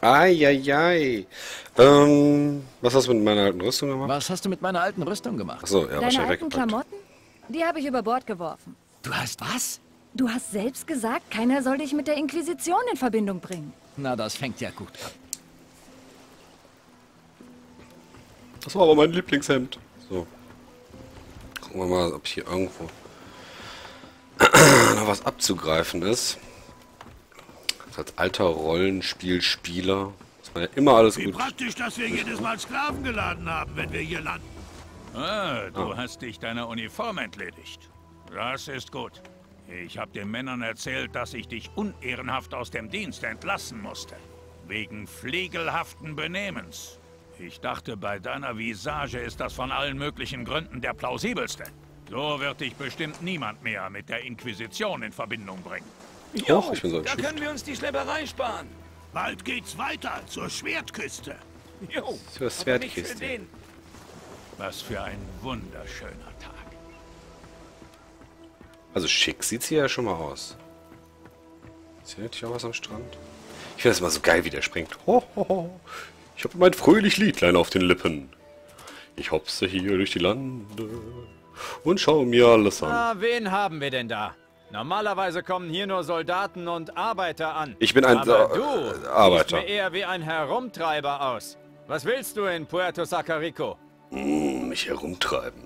Eieiei. Ähm, was hast du mit meiner alten Rüstung gemacht? Was hast du mit meiner alten Rüstung gemacht? Achso, ja, Deine wahrscheinlich alten weggepackt. Klamotten? Die habe ich über Bord geworfen. Du hast was? Du hast selbst gesagt, keiner soll dich mit der Inquisition in Verbindung bringen. Na, das fängt ja gut an. Das war aber mein Lieblingshemd. So. Gucken wir mal, ob hier irgendwo noch was abzugreifen ist. Als alter Rollenspielspieler muss man ja immer alles Wie gut. praktisch, dass wir jedes Mal Sklaven geladen haben, wenn wir hier landen. Ah, du hast dich deiner Uniform entledigt. Das ist gut. Ich habe den Männern erzählt, dass ich dich unehrenhaft aus dem Dienst entlassen musste. Wegen pflegelhaften Benehmens. Ich dachte, bei deiner Visage ist das von allen möglichen Gründen der plausibelste. So wird dich bestimmt niemand mehr mit der Inquisition in Verbindung bringen. Och, ich bin so ein Da Schiff. können wir uns die Schlepperei sparen. Bald geht's weiter zur Schwertküste. Jo, Zur nicht für. Was für ein wunderschöner Tag. Also schick sieht's hier ja schon mal aus. Ist hier natürlich auch was am Strand? Ich finde das immer so geil, wie der springt. Ho, ho, ho. Ich habe mein fröhlich Liedlein auf den Lippen. Ich hopse hier durch die Lande und schaue mir alles an. Na, wen haben wir denn da? Normalerweise kommen hier nur Soldaten und Arbeiter an. Ich bin ein Aber du äh, Arbeiter. siehst mir eher wie ein Herumtreiber aus. Was willst du in Puerto Sacarico? mich herumtreiben.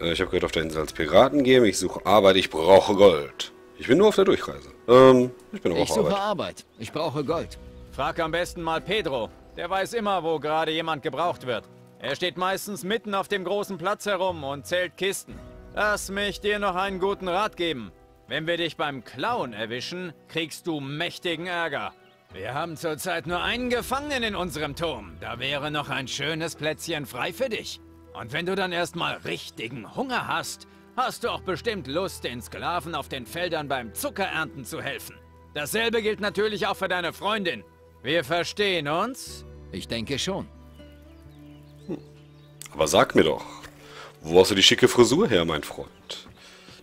Äh, Ich habe gehört, auf der Insel als Piraten gehen. Ich suche Arbeit, ich brauche Gold. Ich bin nur auf der Durchreise. Ähm, ich bin aber Ich suche Arbeit. Arbeit. Ich brauche Gold. Frag am besten mal Pedro. Der weiß immer, wo gerade jemand gebraucht wird. Er steht meistens mitten auf dem großen Platz herum und zählt Kisten. Lass mich dir noch einen guten Rat geben. Wenn wir dich beim Klauen erwischen, kriegst du mächtigen Ärger. Wir haben zurzeit nur einen Gefangenen in unserem Turm. Da wäre noch ein schönes Plätzchen frei für dich. Und wenn du dann erstmal richtigen Hunger hast, hast du auch bestimmt Lust, den Sklaven auf den Feldern beim Zuckerernten zu helfen. Dasselbe gilt natürlich auch für deine Freundin. Wir verstehen uns? Ich denke schon. Aber sag mir doch, wo hast du die schicke Frisur her, mein Freund?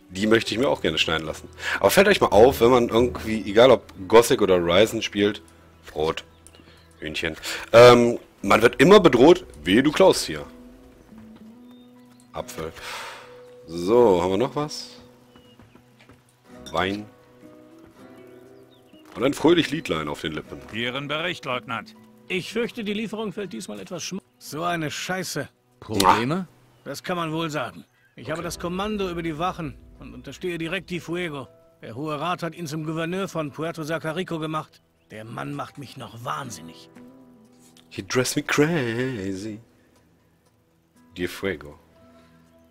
Die möchte ich mir auch gerne schneiden lassen. Aber fällt euch mal auf, wenn man irgendwie, egal ob Gothic oder Ryzen spielt, Brot, Hühnchen, ähm, man wird immer bedroht, wehe du klaust hier. Apfel. So, haben wir noch was? Wein. Und ein fröhlich Liedlein auf den Lippen. Ihren Bericht, Leutnant. Ich fürchte, die Lieferung fällt diesmal etwas schm... So eine Scheiße. Probleme? Das kann man wohl sagen. Ich habe das Kommando über die Wachen und unterstehe direkt die Fuego. Der Hohe Rat hat ihn zum Gouverneur von Puerto Sacarico gemacht. Der Mann macht mich noch wahnsinnig. He dressed me crazy. Di Fuego.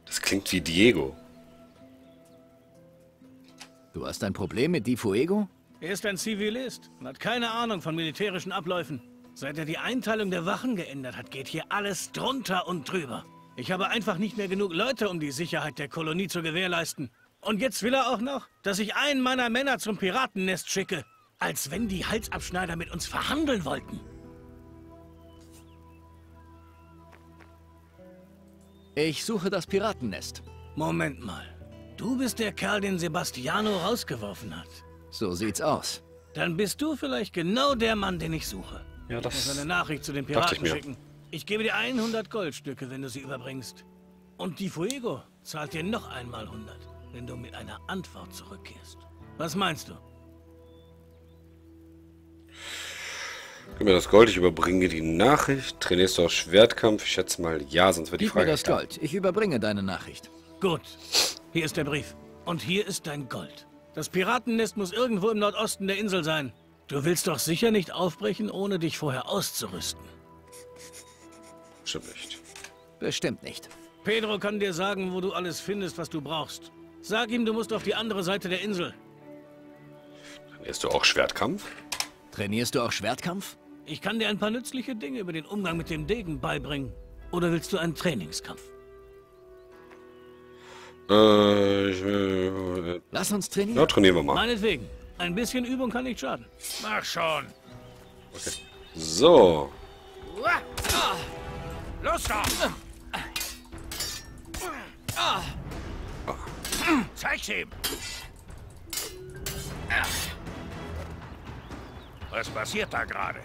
Das klingt wie Diego. Du hast ein Problem mit Di Fuego? Er ist ein Zivilist und hat keine Ahnung von militärischen Abläufen. Seit er die Einteilung der Wachen geändert hat, geht hier alles drunter und drüber. Ich habe einfach nicht mehr genug Leute, um die Sicherheit der Kolonie zu gewährleisten. Und jetzt will er auch noch, dass ich einen meiner Männer zum Piratennest schicke. Als wenn die Halsabschneider mit uns verhandeln wollten. Ich suche das Piratennest. Moment mal. Du bist der Kerl, den Sebastiano rausgeworfen hat. So sieht's aus. Dann bist du vielleicht genau der Mann, den ich suche. Ja, Ich muss das... eine Nachricht zu den dachte ich Piraten mir. schicken. Ich gebe dir 100 Goldstücke, wenn du sie überbringst. Und die Fuego zahlt dir noch einmal 100, wenn du mit einer Antwort zurückkehrst. Was meinst du? Gib mir das Gold, ich überbringe die Nachricht. Trainierst du auch Schwertkampf? Ich schätze mal ja, sonst wird die Gib mir Frage... das klar. Gold. Ich überbringe deine Nachricht. Gut. Hier ist der Brief. Und hier ist dein Gold. Das Piratennest muss irgendwo im Nordosten der Insel sein. Du willst doch sicher nicht aufbrechen, ohne dich vorher auszurüsten. Nicht. Bestimmt nicht. Pedro kann dir sagen, wo du alles findest, was du brauchst. Sag ihm, du musst auf die andere Seite der Insel. Trainierst du auch Schwertkampf? Trainierst du auch Schwertkampf? Ich kann dir ein paar nützliche Dinge über den Umgang mit dem Degen beibringen. Oder willst du einen Trainingskampf? Äh, ich, äh, Lass uns trainieren. ja, trainieren wir mal. Meinetwegen. Ein bisschen Übung kann nicht schaden. Mach schon. So. Los doch! Zeig's ihm! Was passiert da gerade?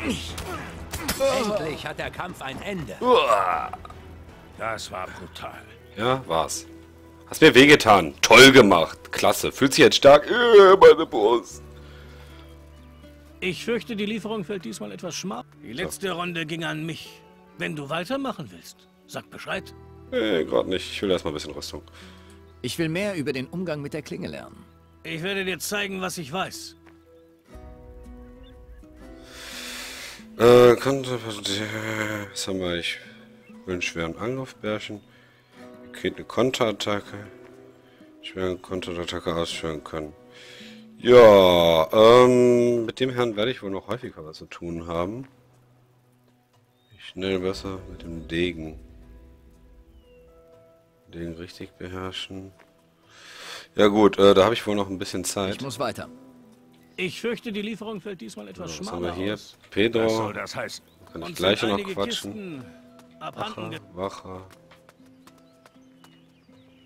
Endlich hat der Kampf ein Ende. Das war brutal. Ja, war's. Hast mir wehgetan. Toll gemacht. Klasse. Fühlt sich jetzt stark. Äh, meine Brust. Ich fürchte, die Lieferung fällt diesmal etwas schmal. Die letzte Runde ging an mich. Wenn du weitermachen willst, sag Bescheid. Nee, gerade nicht. Ich will erstmal ein bisschen Rüstung. Ich will mehr über den Umgang mit der Klinge lernen. Ich werde dir zeigen, was ich weiß. Äh, Konter... Was haben wir? Ich will einen schweren Angriffbärchen. Ihr kriegt eine Konterattacke. Schweren Konterattacke ausführen können. Ja, ähm, mit dem Herrn werde ich wohl noch häufiger was zu tun haben. Schnell besser mit dem Degen. Degen richtig beherrschen. Ja gut, äh, da habe ich wohl noch ein bisschen Zeit. Ich muss weiter. Ich fürchte, die Lieferung fällt diesmal etwas Was haben schmaler wir hier? aus. Was Pedro. soll das heißen? Kann ich gleich noch quatschen. Wacher, Wacher.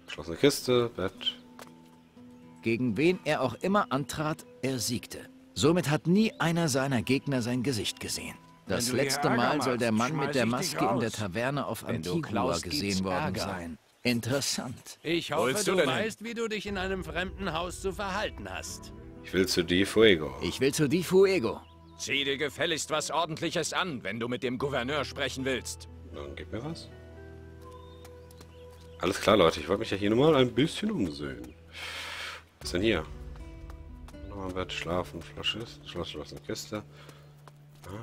Geschlossene Kiste, Bett. Gegen wen er auch immer antrat, er siegte. Somit hat nie einer seiner Gegner sein Gesicht gesehen. Das letzte Mal soll der Mann mit der Maske in der. Taverne auf Antigua gesehen worden sein. Interessant. Ich hoffe, Holst du du, weißt, wie du dich in einem fremden Haus zu verhalten hast. Ich will zu Di Fuego. Ich will zu Di Fuego. Zieh dir gefälligst was Ordentliches an, wenn du mit dem Gouverneur sprechen willst. Dann gib mir was. Alles klar, Leute. Ich wollte mich ja hier nur mal ein bisschen umsehen. Was ist denn hier? Nochmal ein Bett, Schlafen, Flasche, Schloss, Schloss, Kiste. Ah,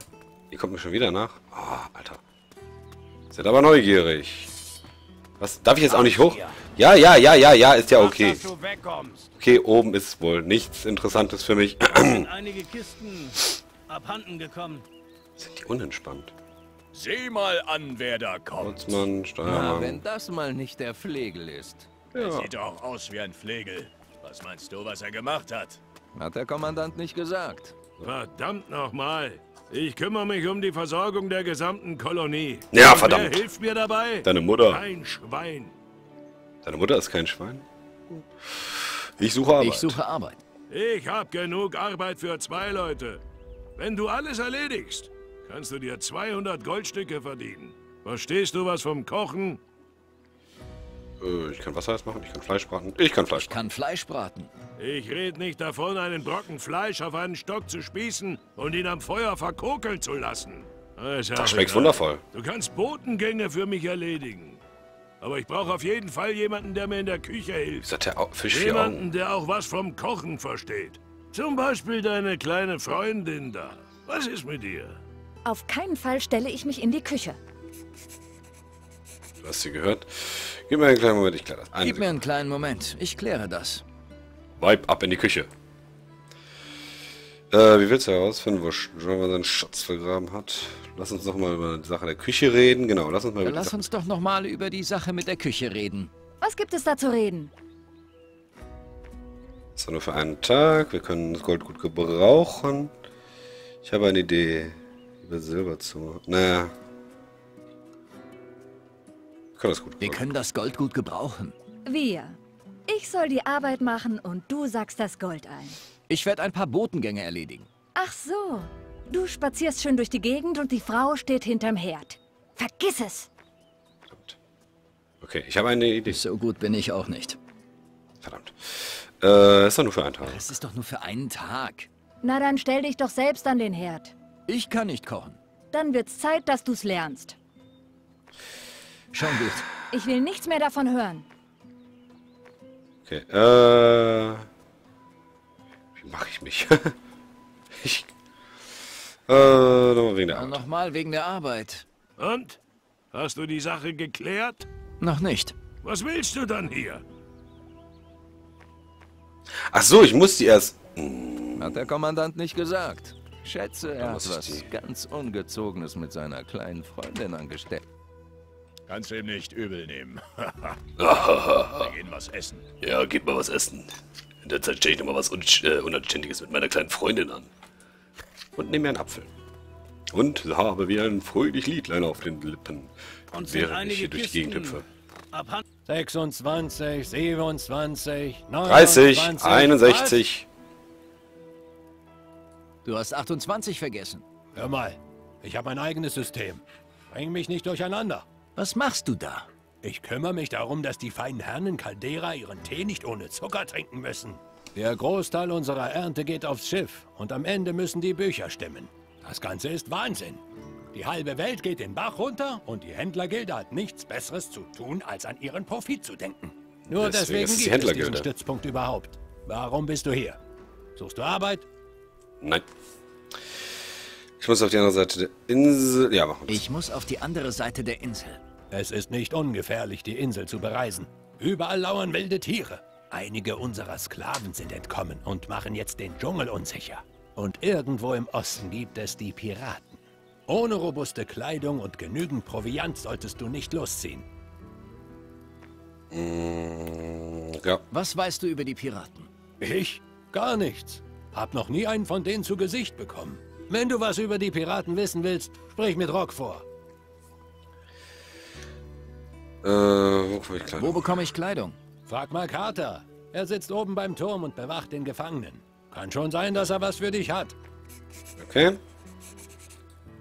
die kommt mir schon wieder nach. Oh, Alter. Seid aber neugierig. Was? Darf ich jetzt auch nicht hoch? Ja, ja, ja, ja, ja, ist ja okay. Okay, oben ist wohl nichts Interessantes für mich. sind einige Kisten abhanden gekommen. Sind die unentspannt? Sieh mal an, wer da kommt. Na, Steuermann. wenn das mal nicht der Flegel ist. Ja. Sieht doch aus wie ein Flegel. Was meinst du, was er gemacht hat? Hat der Kommandant nicht gesagt. Verdammt nochmal. Ich kümmere mich um die Versorgung der gesamten Kolonie. Ja, Und verdammt. Wer hilft mir dabei? Deine Mutter. Kein Schwein. Deine Mutter ist kein Schwein? Ich suche Arbeit. Ich suche Arbeit. Ich hab genug Arbeit für zwei Leute. Wenn du alles erledigst, kannst du dir 200 Goldstücke verdienen. Verstehst du was vom Kochen? Äh, ich kann Wasser machen, ich kann Fleisch braten. Ich kann Fleisch Ich braten. kann Fleisch braten. Ich red nicht davon, einen Brocken Fleisch auf einen Stock zu spießen und ihn am Feuer verkokeln zu lassen. Ist ja Das schmeckt wundervoll. Du kannst Botengänge für mich erledigen. Aber ich brauche auf jeden Fall jemanden, der mir in der Küche hilft. Ist das der Fisch vier Jemanden, Augen? der auch was vom Kochen versteht. Zum Beispiel deine kleine Freundin da. Was ist mit ihr? Auf keinen Fall stelle ich mich in die Küche. Du hast sie gehört. Gib mir einen kleinen Moment, ich kläre das. Eine Gib mir Sekunde. einen kleinen Moment. Ich kläre das. Vibe ab in die Küche. Äh, wie willst du herausfinden, wo Trevor seinen Schatz vergraben hat? Lass uns doch mal über die Sache der Küche reden. Genau, lass uns mal über die lass Sache... uns doch noch mal über die Sache mit der Küche reden. Was gibt es da zu reden? Das war nur für einen Tag. Wir können das Gold gut gebrauchen. Ich habe eine Idee. Über Silber zu... Naja. Wir können das gut Wir können das Gold gut gebrauchen. Wir. Ich soll die Arbeit machen und du sagst das Gold ein. Ich werde ein paar Botengänge erledigen. Ach so. Du spazierst schön durch die Gegend und die Frau steht hinterm Herd. Vergiss es. Okay, ich habe eine Idee. So gut bin ich auch nicht. Verdammt. Äh, ist doch nur für einen Tag. Das ist doch nur für einen Tag. Na dann stell dich doch selbst an den Herd. Ich kann nicht kochen. Dann wird's Zeit, dass du's lernst. Schon gut. Ich will nichts mehr davon hören. Okay, äh... Wie mache ich mich? ich... Äh, nochmal wegen der Arbeit. nochmal wegen der Arbeit. Und? Hast du die Sache geklärt? Noch nicht. Was willst du dann hier? Ach so, ich muss die erst... Hat der Kommandant nicht gesagt. Schätze, er hat was die- ganz Ungezogenes mit seiner kleinen Freundin angestellt. Kannst du ihm nicht übel nehmen. Wir gehen was essen. Ja, gib mal was essen. In der Zeit stelle ich noch mal was Un äh, Unanständiges mit meiner kleinen Freundin an. Und nehme mir einen Apfel. Und habe wie ein fröhlich Liedlein auf den Lippen. Und sind während ich einige hier durch die Gegend hüpfe. abhanden 26, 27, 30, 29, 61. Du hast 28 vergessen. Hör mal, ich habe mein eigenes System. Bring mich nicht durcheinander. Was machst du da? Ich kümmere mich darum, dass die feinen Herren in Caldera ihren Tee nicht ohne Zucker trinken müssen. Der Großteil unserer Ernte geht aufs Schiff und am Ende müssen die Bücher stimmen. Das Ganze ist Wahnsinn. Die halbe Welt geht den Bach runter und die Händlergilde hat nichts Besseres zu tun, als an ihren Profit zu denken. Nur Deswegen deswegen, ist es die gibt es diesen Stützpunkt überhaupt. Warum bist du hier? Suchst du Arbeit? Nein. Ich muss auf die andere Seite der Insel. Ja, machen wir das. Ich muss auf die andere Seite der Insel. Es ist nicht ungefährlich, die Insel zu bereisen. Überall lauern wilde Tiere. Einige unserer Sklaven sind entkommen und machen jetzt den Dschungel unsicher. Und irgendwo im Osten gibt es die Piraten. Ohne robuste Kleidung und genügend Proviant solltest du nicht losziehen. Mm, Ja, Was weißt du über die Piraten? Ich? Gar nichts. Hab noch nie einen von denen zu Gesicht bekommen. Wenn du was über die Piraten wissen willst, sprich mit Rock vor. Äh, wo komme ich klein? Wo bekomme ich Kleidung? Frag mal Carter. Er sitzt oben beim Turm und bewacht den Gefangenen. Kann schon sein, dass er was für dich hat. Okay.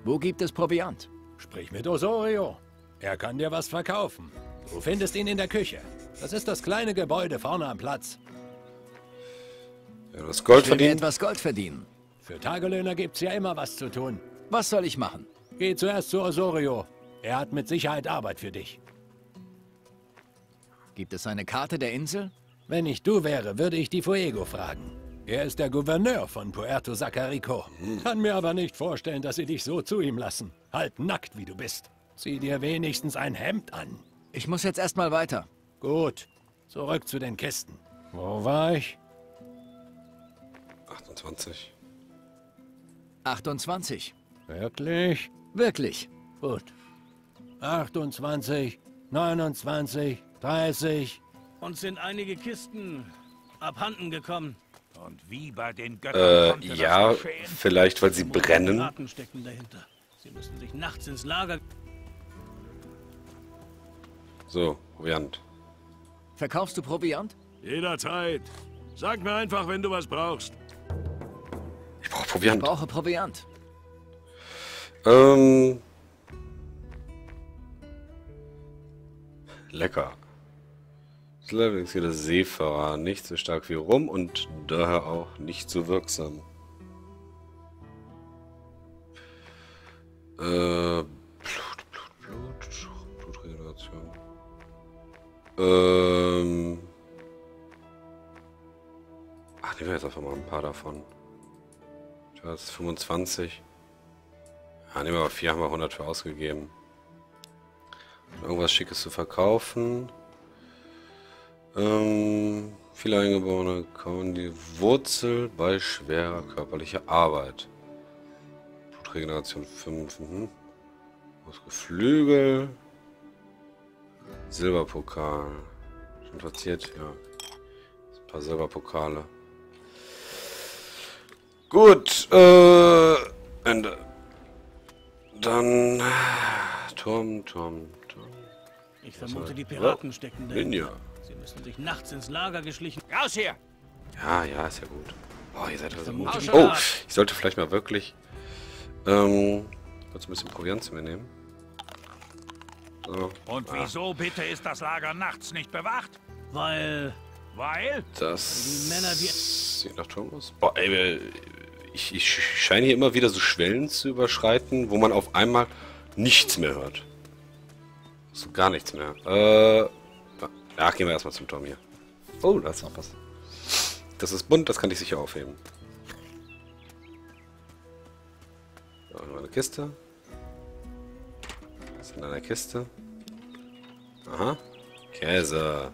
Wo gibt es Proviant? Sprich mit Osorio. Er kann dir was verkaufen. Du findest ihn in der Küche. Das ist das kleine Gebäude vorne am Platz. Ja, das Gold Ich will verdient. etwas Gold verdienen. Für Tagelöhner gibt's ja immer was zu tun. Was soll ich machen? Geh zuerst zu Osorio. Er hat mit Sicherheit Arbeit für dich. Gibt es eine Karte der Insel? Wenn ich du wäre, würde ich die Fuego fragen. Er ist der Gouverneur von Puerto Sacarico. Kann mir aber nicht vorstellen, dass sie dich so zu ihm lassen. Halb nackt, wie du bist. Zieh dir wenigstens ein Hemd an. Ich muss jetzt erstmal weiter. Gut, zurück zu den Kisten. Wo war ich? 28. 28. Wirklich? Wirklich. Gut. 28, 29, 30. Uns sind einige Kisten abhanden gekommen. Und wie bei den Göttern Äh, ja, vielleicht, weil sie brennen. Sie müssen sich nachts ins Lager... So, Proviant. Verkaufst du Proviant? Jederzeit. Sag mir einfach, wenn du was brauchst. Ich brauche Ich Proviant. brauche Proviant. Ähm. Lecker. Das Level ist hier der Seefahrer. Nicht so stark wie Rum und daher auch nicht so wirksam. Äh. Blut, Blut, Blut. Blutregeneration. Ähm. Ach, nehmen wir jetzt einfach mal ein paar davon. Das ist 25. Ja, nehmen wir mal 4, haben wir 100 für ausgegeben. Irgendwas Schickes zu verkaufen. Ähm, viele Eingeborene kauen die Wurzel bei schwerer körperlicher Arbeit. Blutregeneration 5. Mhm. Geflügel. Silberpokal. Schon platziert, ja. Ein paar Silberpokale. Gut, äh, Ende. Dann Turm, Turm. Ich vermute, die Piraten stecken dahinter. Ninja. Sie müssen sich nachts ins Lager geschlichen... Raus hier! Ja, ja, ist ja gut. Oh, ihr seid also gut. vermute, Oh, ich sollte vielleicht mal wirklich ähm, kurz ein bisschen Proviant zu mir nehmen. So, Und wieso bitte ist das Lager nachts nicht bewacht? Weil... Weil? das Die Männer, die- sieht nach Turm aus. Boah, ey, wir- ich, ich scheine hier immer wieder so Schwellen zu überschreiten, wo man auf einmal nichts mehr hört. So gar nichts mehr. Äh, ja, gehen wir erstmal zum Turm hier. Oh, da ist noch was. Das ist bunt, das kann ich sicher aufheben. So, noch eine Kiste. Was ist in einer Kiste? Aha. Käse.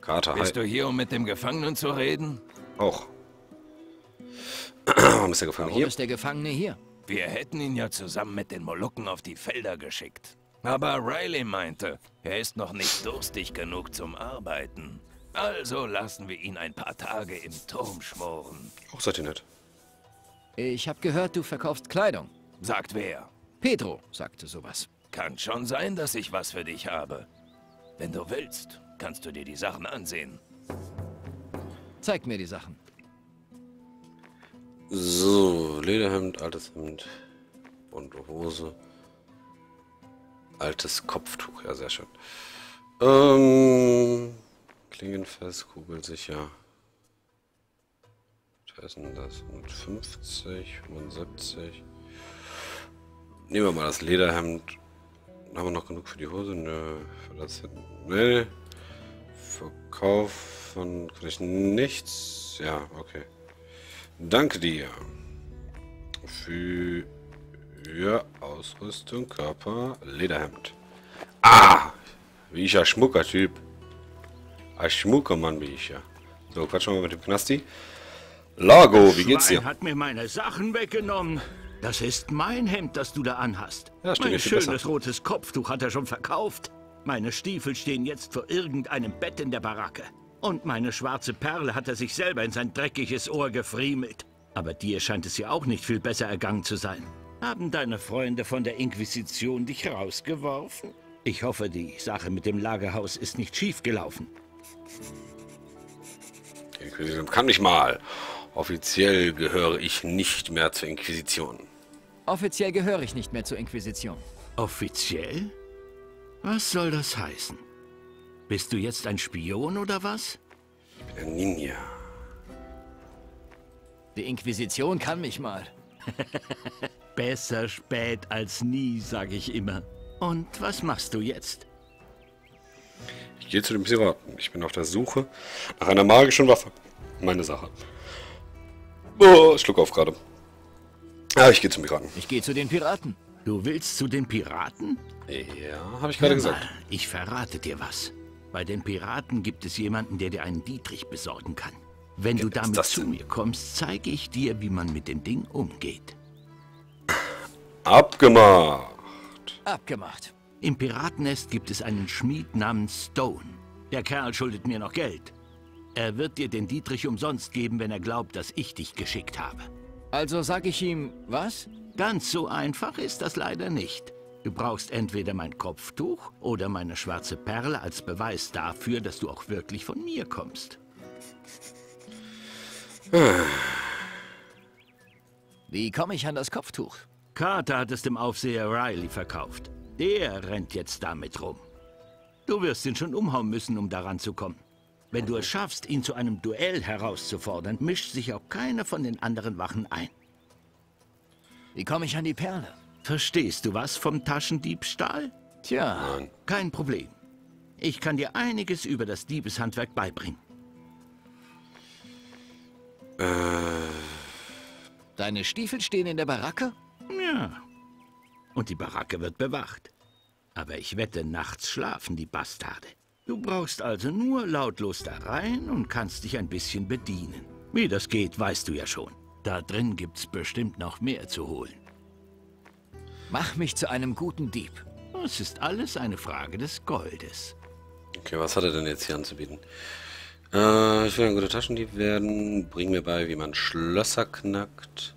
Karte Bist du hier, um mit dem Gefangenen zu reden? Auch. Warum ist der Gefangene Warum hier? ist der Gefangene hier? Wir hätten ihn ja zusammen mit den Molukken auf die Felder geschickt. Aber Riley meinte, er ist noch nicht durstig genug zum Arbeiten. Also lassen wir ihn ein paar Tage im Turm schmoren. Auch seid ihr nett. Ich habe gehört, du verkaufst Kleidung. Sagt wer? Pedro sagte sowas. Kann schon sein, dass ich was für dich habe. Wenn du willst, kannst du dir die Sachen ansehen. Zeig mir die Sachen. So, Lederhemd, altes Hemd, bunte Hose, altes Kopftuch, ja sehr schön. Ähm, Klingenfest, kugelsicher. Was ist denn das? 150, 75. Nehmen wir mal das Lederhemd. Haben wir noch genug für die Hose? Nö. Für das Nee. Verkaufen kann ich nichts. Ja, okay. Danke dir. Für Ausrüstung, Körper, Lederhemd. Ah! Wie ich ja schmucker Typ. Ein schmucker Mann wie ich ja. So, quatschen wir mal mit dem Knasti. Largo, wie geht's dir? hat mir meine Sachen weggenommen. Das ist mein Hemd, das du da anhast. Ja, mein schönes besser. rotes Kopftuch hat er schon verkauft. Meine Stiefel stehen jetzt vor irgendeinem Bett in der Baracke. Und meine schwarze Perle hat er sich selber in sein dreckiges Ohr gefriemelt. Aber dir scheint es ja auch nicht viel besser ergangen zu sein. Haben deine Freunde von der Inquisition dich rausgeworfen? Ich hoffe, die Sache mit dem Lagerhaus ist nicht schiefgelaufen. Die Inquisition kann mich mal. Offiziell gehöre ich nicht mehr zur Inquisition. Offiziell gehöre ich nicht mehr zur Inquisition. Offiziell? Was soll das heißen? Bist du jetzt ein Spion oder was? Ich bin ein Ninja. Die Inquisition kann mich mal. Besser spät als nie, sage ich immer. Und was machst du jetzt? Ich gehe zu dem Piraten. Ich bin auf der Suche nach einer magischen Waffe. Meine Sache. Oh, Schluck auf gerade. Ah, ich gehe zum Piraten. Ich gehe zu den Piraten. Du willst zu den Piraten? Ja, habe ich gerade gesagt. Ich verrate dir was. Bei den Piraten gibt es jemanden, der dir einen Dietrich besorgen kann. Wenn du damit zu mir kommst, zeige ich dir, wie man mit dem Ding umgeht. Abgemacht. Abgemacht. Im Piratennest gibt es einen Schmied namens Stone. Der Kerl schuldet mir noch Geld. Er wird dir den Dietrich umsonst geben, wenn er glaubt, dass ich dich geschickt habe. Also sag ich ihm, was? Ganz so einfach ist das leider nicht. Du brauchst entweder mein Kopftuch oder meine schwarze Perle als Beweis dafür, dass du auch wirklich von mir kommst. Wie komme ich an das Kopftuch? Carter hat es dem Aufseher Riley verkauft. Der rennt jetzt damit rum. Du wirst ihn schon umhauen müssen, um daran zu kommen. Wenn du es schaffst, ihn zu einem Duell herauszufordern, mischt sich auch keiner von den anderen Wachen ein. Wie komme ich an die Perle? Verstehst du was vom Taschendiebstahl? Tja. Nein. Kein Problem. Ich kann dir einiges über das Diebeshandwerk beibringen. Äh. Deine Stiefel stehen in der Baracke? Ja. Und die Baracke wird bewacht. Aber ich wette, nachts schlafen die Bastarde. Du brauchst also nur lautlos da rein und kannst dich ein bisschen bedienen. Wie das geht, weißt du ja schon. Da drin gibt's bestimmt noch mehr zu holen. Mach mich zu einem guten Dieb. Es ist alles eine Frage des Goldes. Okay, was hat er denn jetzt hier anzubieten? Äh, ich will ein guter Taschendieb werden. Bring mir bei, wie man Schlösser knackt.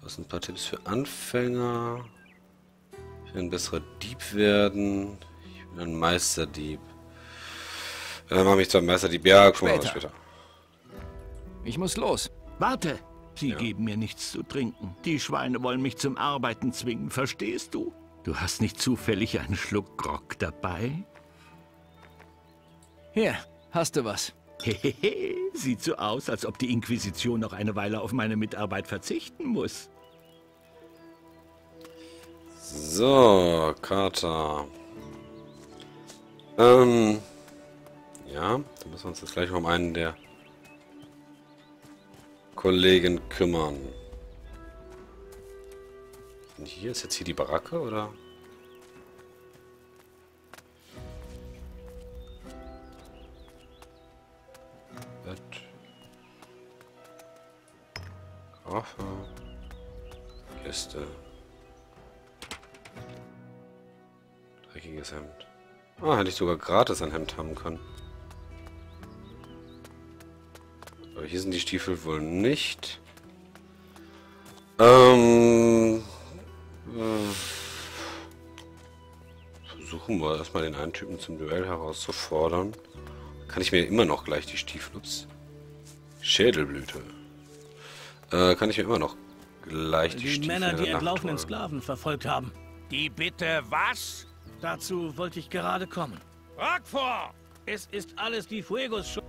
Du hast ein paar Tipps für Anfänger. Ich will ein besserer Dieb werden. Ich will ein Meisterdieb. Dann mache ich zum Meister die Berg. Später. später. Ich muss los. Warte! Sie ja. geben mir nichts zu trinken. Die Schweine wollen mich zum Arbeiten zwingen, verstehst du? Du hast nicht zufällig einen Schluck Grog dabei? Hier, hast du was. Hehehe, sieht so aus, als ob die Inquisition noch eine Weile auf meine Mitarbeit verzichten muss. So, Kater. Ähm, ja, dann müssen wir uns jetzt gleich um einen der Kollegen kümmern. Und hier ist jetzt hier die Baracke, oder? Koffer. Kiste. Dreckiges Hemd. Ah, hätte ich sogar gratis ein Hemd haben können. Aber hier sind die Stiefel wohl nicht. Ähm, äh, versuchen wir erstmal den einen Typen zum Duell herauszufordern. Kann ich mir immer noch gleich die Stiefel... Ups. Schädelblüte. Äh, kann ich mir immer noch gleich die, Die Stiefel Männer, die entlaufenen. Sklaven verfolgt haben. Die bitte was? Dazu wollte ich gerade kommen. Frag vor! Es ist alles die Fuegos Schuld.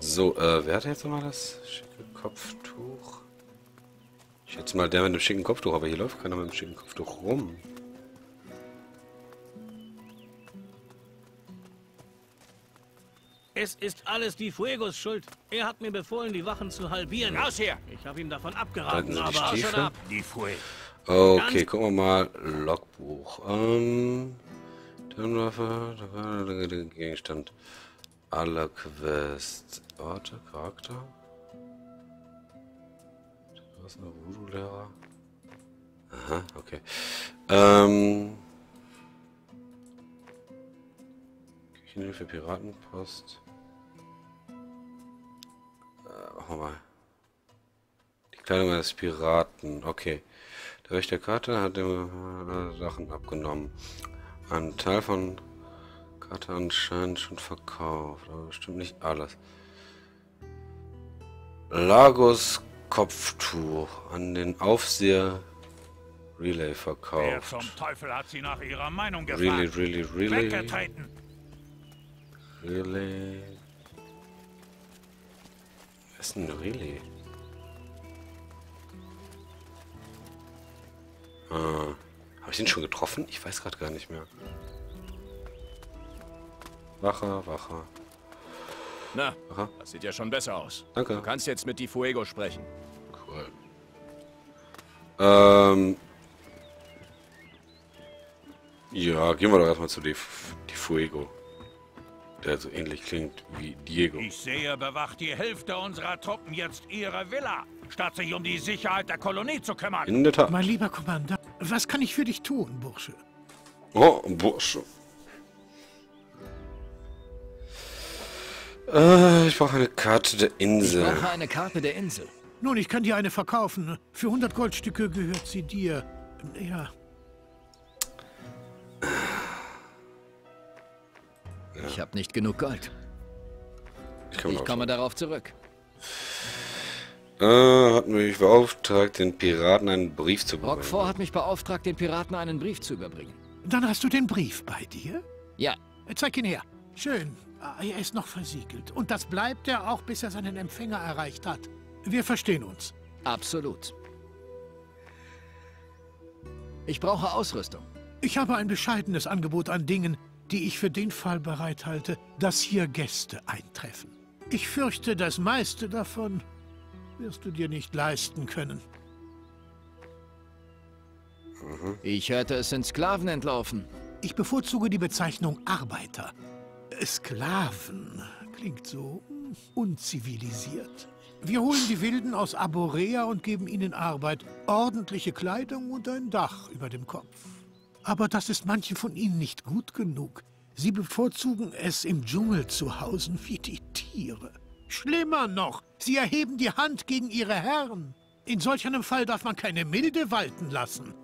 So, äh, wer hat jetzt nochmal das schicke Kopftuch? Ich schätze mal der mit dem schicken Kopftuch, aber hier läuft keiner mit dem schicken Kopftuch rum. Es ist alles die Fuegos Schuld. Er hat mir befohlen, die Wachen zu halbieren. Raus hier! Ich habe ihm davon Da abgeraten, aber... Stiefel. Die Fue. Okay, Ganz- gucken wir mal. Logbuch. Ähm. Turnwaffe, da war der Gegenstand. Alle Quests. Orte, Charakter. Was ist ein Voodoo-Lehrer? Aha, okay. Ähm. Küchenhilfe, Piratenpost. Machen wir mal. Die Kleidung eines Piraten. Okay. Der Wächter der Karte hat äh, Sachen abgenommen. Ein Teil von Karte anscheinend schon verkauft, aber bestimmt nicht alles. Lagos Kopftuch an den Aufseher Relay Wer verkauft. zum Teufel hat sie nach ihrer Meinung Really, gefragt? really, really, Weggetreten! really. Wer ist denn Really? Ah, habe ich den schon getroffen? Ich weiß gerade gar nicht mehr. Wache, Wache. Na, Aha. das sieht ja schon besser aus. Danke. Du kannst jetzt mit Di Fuego sprechen. Cool. Ähm. Ja, gehen wir doch erstmal zu Di, Di Fuego. Der so ähnlich klingt wie Diego. Ich sehe, bewacht die Hälfte unserer Truppen jetzt ihre Villa, statt sich um die Sicherheit der Kolonie zu kümmern. In der Tat. Mein lieber Kommandant, was kann ich für dich tun, Bursche? Oh, Bursche. Äh, ich brauche eine Karte der Ich Insel. brauche eine Karte der Insel. Nun, ich kann dir eine verkaufen. Für 100 Goldstücke gehört sie dir. Ja, Ich habe nicht genug Gold. Ich, komme Ich komme darauf zurück. Äh, hat mich beauftragt, den Piraten einen Brief zu bringen. Roquefort hat mich beauftragt, den Piraten einen Brief zu überbringen. dann hast du den Brief bei dir? Ja, Zeig ihn her. Schön. Ah, Er ist noch versiegelt. Und das bleibt er auch, bis er seinen Empfänger erreicht hat. Wir verstehen uns. absolut. Ich brauche Ausrüstung. Ich habe ein bescheidenes Angebot an Dingen, die ich für den Fall bereithalte, dass hier Gäste eintreffen. Ich fürchte, das meiste davon wirst du dir nicht leisten können. Ich hörte, es sind Sklaven entlaufen. Ich bevorzuge die Bezeichnung Arbeiter. Sklaven klingt so unzivilisiert. Wir holen die Wilden aus Aborea und geben ihnen Arbeit, ordentliche Kleidung und ein Dach über dem Kopf. Aber das ist manchen von ihnen nicht gut genug. Sie bevorzugen es, im Dschungel zu hausen wie die Tiere. Schlimmer noch, sie erheben die Hand gegen ihre Herren. In solch einem Fall darf man keine Milde walten lassen.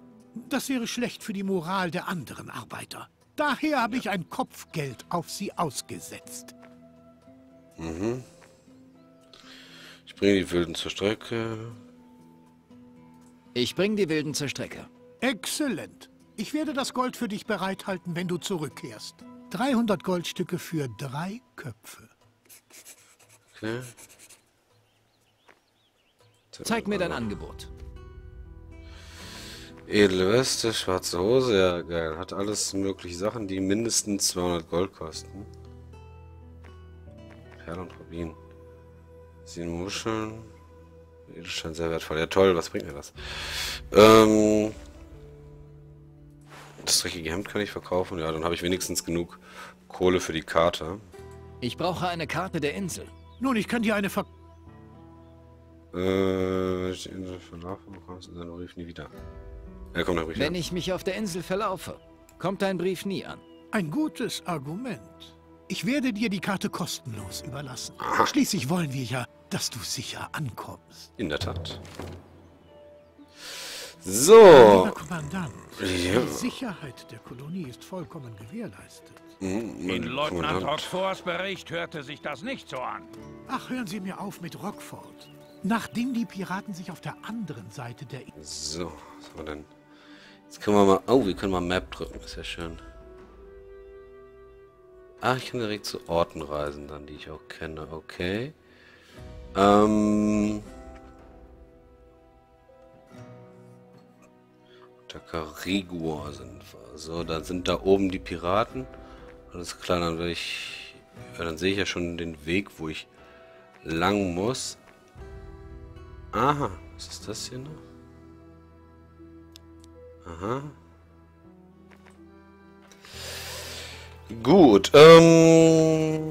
Das wäre schlecht für die Moral der anderen Arbeiter. Daher habe ich ein Kopfgeld auf sie ausgesetzt. Mhm. Ich bringe die Wilden zur Strecke. Ich bringe die Wilden zur Strecke. Exzellent. Ich werde das Gold für dich bereithalten, wenn du zurückkehrst. 300 Goldstücke für drei Köpfe. Okay. Zeig mir dein Angebot. Edle Weste, schwarze Hose, ja geil. Hat alles mögliche Sachen, die mindestens 200 Gold kosten. Perl und Rubin. Sieben Muscheln. Edelstein sehr wertvoll. Ja toll, was bringt mir das? Ähm, das dreckige Hemd kann ich verkaufen. Ja, dann habe ich wenigstens genug Kohle für die Karte. Ich brauche eine Karte der Insel. Nun, ich kann dir eine Ver... Äh, ich die Insel verlaufen, bekommst du deinen Brief nie wieder. Ja, kommt der Brief. Wenn ja. ich mich auf der Insel verlaufe, kommt dein Brief nie an. Ein gutes Argument. Ich werde dir die Karte kostenlos überlassen. Schließlich wollen wir ja, dass du sicher ankommst. In der Tat. So. Lieber Kommandant, Ja. die Sicherheit der Kolonie ist vollkommen gewährleistet. Mhm, In Leutnant. Rockforts Bericht hörte sich das nicht so an. Ach, hören Sie mir auf mit Rockford. Nachdem die Piraten sich auf der anderen Seite der... I So, was haben wir denn? Jetzt können wir mal... Oh, wir können mal Map drücken. Ist ja schön. Ah, ich kann direkt zu Orten reisen, dann, die ich auch kenne. Okay. Ähm... Takarigua sind wir. So, dann sind da oben die Piraten. Alles klar, dann werde ich... Ja, dann sehe ich ja schon den Weg, wo ich lang muss. Aha, was ist das hier noch? Aha. Gut, ähm...